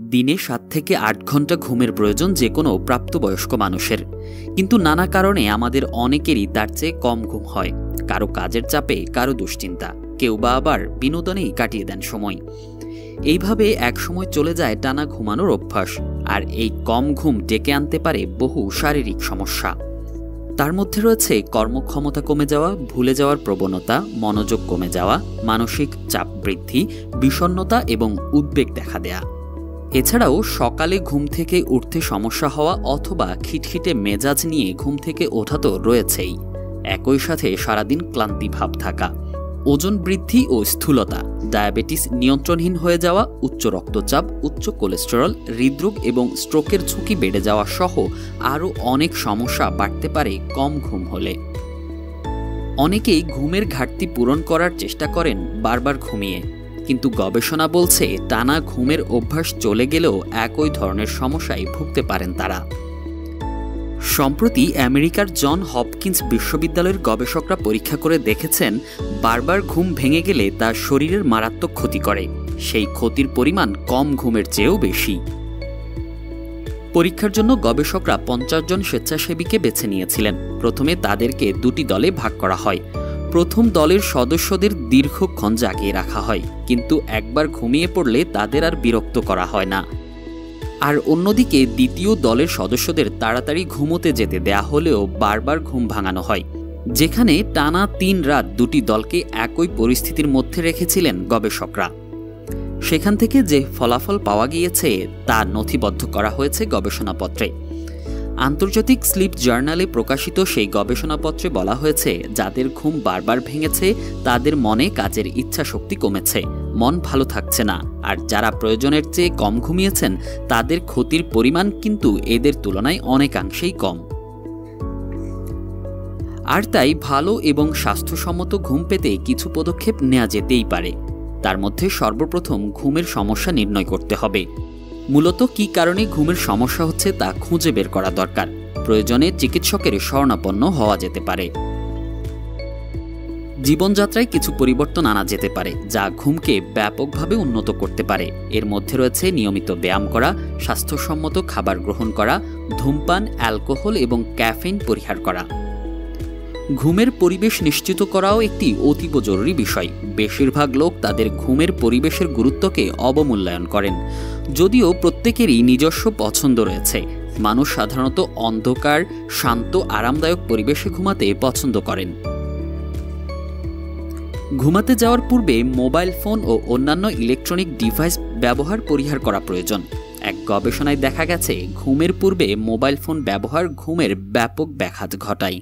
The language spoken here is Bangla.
দিনে সাত থেকে আট ঘণ্টা ঘুমের প্রয়োজন যে কোনো প্রাপ্তবয়স্ক মানুষের। কিন্তু নানা কারণে আমাদের অনেকেরই তার চেয়ে কম ঘুম হয়। কারও কাজের চাপে, কারও দুশ্চিন্তা। কেউ বা আবার বিনোদনেই কাটিয়ে দেন সময়। এইভাবে এক সময় চলে যায় টানা ঘুমানোর অভ্যাস, আর এই কম ঘুম ডেকে আনতে পারে বহু শারীরিক সমস্যা। তার মধ্যে রয়েছে কর্মক্ষমতা কমে যাওয়া, ভুলে যাওয়ার প্রবণতা, মনোযোগ কমে যাওয়া, মানসিক চাপ বৃদ্ধি বিষণ্নতা এবং উদ্বেগ দেখা দেয়া। এছাড়াও সকালে ঘুম থেকে উঠতে সমস্যা হওয়া অথবা খিটখিটে মেজাজ নিয়ে ঘুম থেকে ওঠা তো রয়েছেই। একই সাথে সারাদিন ক্লান্তি ভাব থাকা, ওজন বৃদ্ধি ও স্থূলতা, ডায়াবেটিস নিয়ন্ত্রণহীন হয়ে যাওয়া, উচ্চ রক্তচাপ, উচ্চ কোলেস্টেরল, হৃদরোগ এবং স্ট্রোকের ঝুঁকি বেড়ে যাওয়া সহ আরও অনেক সমস্যা বাড়তে পারে কম ঘুম হলে। অনেকেই ঘুমের ঘাটতি পূরণ করার চেষ্টা করেন বারবার ঘুমিয়ে। কিন্তু গবেষণা বলছে, টানা ঘুমের অভ্যাস চলে গেলেও একই ধরনের সমস্যায় ভুগতে পারেন তারা। সম্প্রতি আমেরিকার জন হপকিন্স বিশ্ববিদ্যালয়ের গবেষকরা পরীক্ষা করে দেখেছেন, বারবার ঘুম ভেঙে গেলে তা শরীরের মারাত্মক ক্ষতি করে। সেই ক্ষতির পরিমাণ কম ঘুমের চেয়েও বেশি। পরীক্ষার জন্য গবেষকরা পঞ্চাশ জন স্বেচ্ছাসেবীকে বেছে নিয়েছিলেন। প্রথমে তাদেরকে দুটি দলে ভাগ করা হয়। প্রথম দলের সদস্যদের দীর্ঘক্ষণ জাগিয়ে রাখা হয়, কিন্তু একবার ঘুমিয়ে পড়লে তাদের আর বিরক্ত করা হয় না। আর অন্যদিকে দ্বিতীয় দলের সদস্যদের তাড়াতাড়ি ঘুমোতে যেতে দেয়া হলেও বারবার ঘুম ভাঙানো হয়। যেখানে টানা তিন রাত দুটি দলকে একই পরিস্থিতির মধ্যে রেখেছিলেন গবেষকরা। সেখান থেকে যে ফলাফল পাওয়া গিয়েছে তা নথিবদ্ধ করা হয়েছে গবেষণাপত্রে। আন্তর্জাতিক স্লিপ জার্নালে প্রকাশিত সেই গবেষণাপত্রে বলা হয়েছে, যাদের ঘুম বারবার ভেঙেছে, তাদের মনে কাজের ইচ্ছা শক্তি কমেছে, মন ভালো থাকছে না, আর যারা প্রয়োজনের চেয়ে কম ঘুমিয়েছেন, তাদের ক্ষতির পরিমাণ কিন্তু এদের তুলনায় অনেকাংশেই কম। আর তাই ভালো এবং স্বাস্থ্যসম্মত ঘুম পেতে কিছু পদক্ষেপ নেওয়া যেতেই পারে। তার মধ্যে সর্বপ্রথম ঘুমের সমস্যা নির্ণয় করতে হবে। মূলত কি কারণে ঘুমের সমস্যা হচ্ছে তা খুঁজে বের করা দরকার। প্রয়োজনে চিকিৎসকের শরণাপন্ন হওয়া যেতে পারে। জীবনযাত্রায় কিছু পরিবর্তন আনা যেতে পারে, যা ঘুমকে ব্যাপকভাবে উন্নত করতে পারে। এর মধ্যে রয়েছে নিয়মিত ব্যায়াম করা, স্বাস্থ্যসম্মত খাবার গ্রহণ করা, ধূমপান, অ্যালকোহল এবং ক্যাফেইন পরিহার করা। ঘুমের পরিবেশ নিশ্চিত করাও একটি অতীব জরুরি বিষয়। বেশিরভাগ লোক তাদের ঘুমের পরিবেশের গুরুত্বকে অবমূল্যায়ন করেন। যদিও প্রত্যেকেরই নিজস্ব পছন্দ রয়েছে। মানুষ সাধারণত অন্ধকার, শান্ত, আরামদায়ক পরিবেশে ঘুমাতে পছন্দ করেন। ঘুমাতে যাওয়ার পূর্বে মোবাইল ফোন ও অন্যান্য ইলেকট্রনিক ডিভাইস ব্যবহার পরিহার করা প্রয়োজন। এক গবেষণায় দেখা গেছে, ঘুমের পূর্বে মোবাইল ফোন ব্যবহার ঘুমের ব্যাপক ব্যাঘাত ঘটায়।